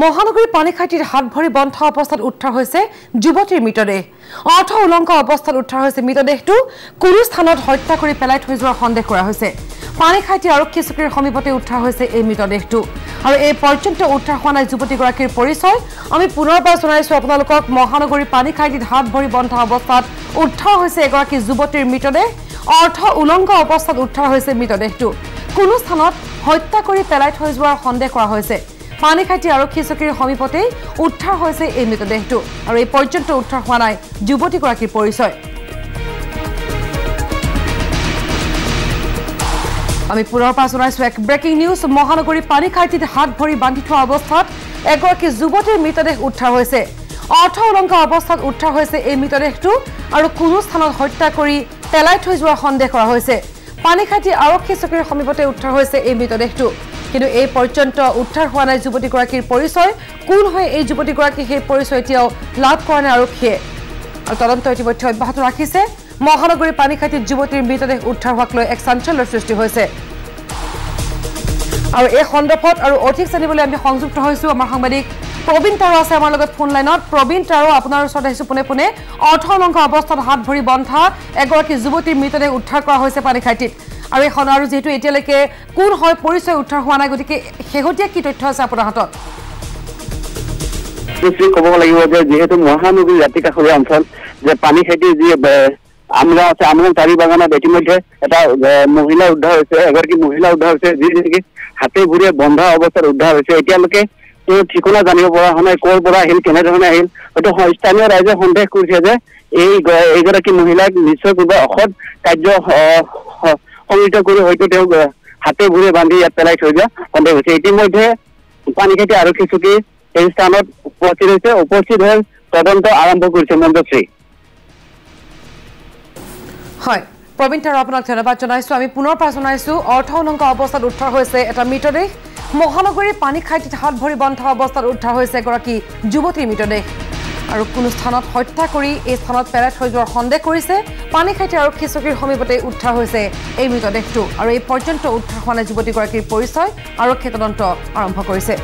মহানগৰীৰ পানীখাইটিৰ হাত ভৰি বন্ধ অৱস্থাত উদ্ধাৰ হৈছে যুৱতীৰ মৃতদেহ। অৰ্থ উলংঘ অৱস্থাত উদ্ধাৰ হৈছে মৃতদেহটো। কোনো স্থানত হত্যা কৰি পেলাই থৈ যোৱাৰ সন্দেহ কৰা হৈছে। পানীখাইটি আৰক্ষী চকীৰ সমীপতে উদ্ধাৰ হৈছে এই মৃতদেহটো। আৰু এই পৰ্যন্ত উদ্ধাৰ হোৱা নাই যুৱতীগৰাকীৰ পৰিচয়। আমি পুনৰবাৰ জনাইছো আপোনালোকক মহানগৰীৰ পানীখাইটিত হাত ভৰি বন্ধ অৱস্থাত উদ্ধাৰ হৈছে এগৰাকী যুৱতীৰ মৃতদেহ। অৰ্থ উলংঘ অৱস্থাত উদ্ধাৰ হৈছে মৃতদেহটো। কোনো স্থানত হত্যা কৰি পেলাই থৈ যোৱাৰ সন্দেহ কৰা হৈছে। পানীখাইটি আৰক্ষী চকীৰ সমীপতেই উদ্ধাৰ হৈছে এই মৃতদেহটো। আৰু এই পৰ্যন্ত উদ্ধাৰ হোৱা নাই যুৱতীগৰাকীৰ পৰিচয়। আমি পুনৰ পৰা জনাইছো এক ব্ৰেকিং নিউজ মহানগৰীৰ পানীখাইটিত হাত ভৰি বান্ধি থোৱা অৱস্থাত এগৰাকী যুৱতীৰ মৃতদেহ উদ্ধাৰ হৈছে। অৰ্থ উলংঘ অৱস্থাত উদ্ধাৰ হৈছে এই মৃতদেহটো আৰু কোনো স্থানত হত্যা কৰি পেলাই থৈ যোৱাৰ সন্দেহ কৰা হৈছে। পানীখাইটি আৰক্ষী চকীৰ সমীপতে উদ্ধাৰ হৈছে এই মৃতদেহটো। কিন্তু এই পৰ্যন্ত উদ্ধাৰ হোৱা নাই যুৱতীগৰাকীৰ পৰিচয়। কোন হয় এই যুৱতীগৰাকী সেই পৰিচয় এতিয়াও লাভ কৰা নাই আৰক্ষীয়ে। আৰু তদন্ত ইতিমধ্যে অব্যাহত ৰাখিছে। মহানগৰীৰ পানীখাইটিত যুৱতীৰ মৃতদেহ উদ্ধাৰ হোৱাক লৈ এক চাঞ্চল্যৰ সৃষ্টি হৈছে। আৰু এই সন্দৰ্ভত আৰু অধিক জানিবলৈ আমি সংযুক্ত হৈছো। আমাৰ সাংবাদিক প্ৰবীণ তাৰো আছে আমাৰ লগত ফোন লাইনত। প্ৰবীণ তাৰো আপোনাৰ ওচৰত আহিছো পোনে পোনে। অৰ্থ উলংঘ অৱস্থাত হাত ভৰি বন্ধা। এগৰাকী যুৱতীৰ মৃতদেহ উদ্ধাৰ কৰা হৈছে পানীখাইটিত আৰু এইখন আৰু যিহেতু এতিয়ালৈকে কোন হয় পৰিচয় উদ্ধাৰ হোৱা নাই গতিকে শেহতীয়া কি তথ্য আছে আপোনাৰ হাতত? ক'ব লাগিব যে যিহেতু মহানগৰী ৰাতি কাষৰীয়া অঞ্চল যে পানী খেতিৰ যি আমৰা আছে আমৰাং চাৰি বাগানত ইতিমধ্যে এটা মহিলা উদ্ধাৰ হৈছে এগৰাকী মহিলা উদ্ধাৰ হৈছে যি নেকি হাতে ভৰিয়ে বন্ধা অৱস্থাত উদ্ধাৰ হৈছে। এতিয়ালৈকে তেওঁ ঠিকনা জানিব পৰা হোৱা নাই ক'ৰ পৰা আহিল কেনেধৰণে আহিল। হয়তো স্থানীয় ৰাইজে সন্দেহ কৰিছে যে এই এইগৰাকী মহিলাক নিশ্চয় কিবা অসৎ কাৰ্য স- স- সংগঠিত কৰি হয়তো তেওঁক হাতে ভৰিয়ে বান্ধি ইয়াত পেলাই থৈ দিয়া সন্দেহ হৈছে। ইতিমধ্যে পানীখাইটি আৰক্ষী চকী এই স্থানত উপস্থিত হৈছে। উপস্থিত হৈ তদন্ত আৰম্ভ কৰিছে মঞ্জশ্ৰী। হয় প্ৰবীণ তাৰো আপোনাক ধন্যবাদ জনাইছো। আমি পুনৰ পৰা জনাইছো। অৰ্থ উলংঘ অৱস্থাত উদ্ধাৰ হৈছে এটা মৃতদেহ। মহানগৰীৰ পানীখাইটিত হাত ভৰি বন্ধ অৱস্থাত উদ্ধাৰ হৈছে এগৰাকী যুৱতীৰ মৃতদেহ। আৰু কোনো স্থানত হত্যা কৰি এই স্থানত পেলাই থৈ যোৱাৰ সন্দেহ কৰিছে পানীখাইটি আৰক্ষী চকীৰ সমীপতে উদ্ধাৰ হৈছে এই মৃতদেহটো। আৰু এই পৰ্যন্ত উদ্ধাৰ হোৱা নাই যুৱতীগৰাকীৰ পৰিচয় আৰক্ষীয়ে তদন্ত আৰম্ভ কৰিছে।